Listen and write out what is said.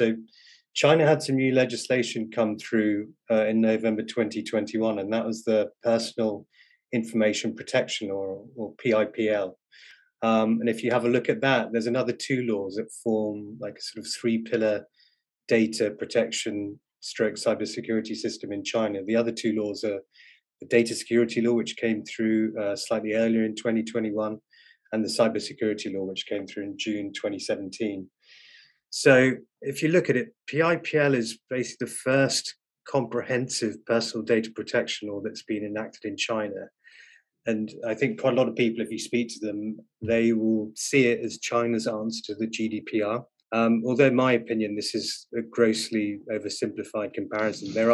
So China had some new legislation come through uh, in November 2021, and that was the Personal Information Protection or, or PIPL. Um, and if you have a look at that, there's another two laws that form like a sort of three pillar data protection stroke cybersecurity system in China. The other two laws are the data security law, which came through uh, slightly earlier in 2021, and the cybersecurity law, which came through in June 2017. So if you look at it, PIPL is basically the first comprehensive personal data protection law that's been enacted in China. And I think quite a lot of people, if you speak to them, they will see it as China's answer to the GDPR. Um, although, in my opinion, this is a grossly oversimplified comparison. There are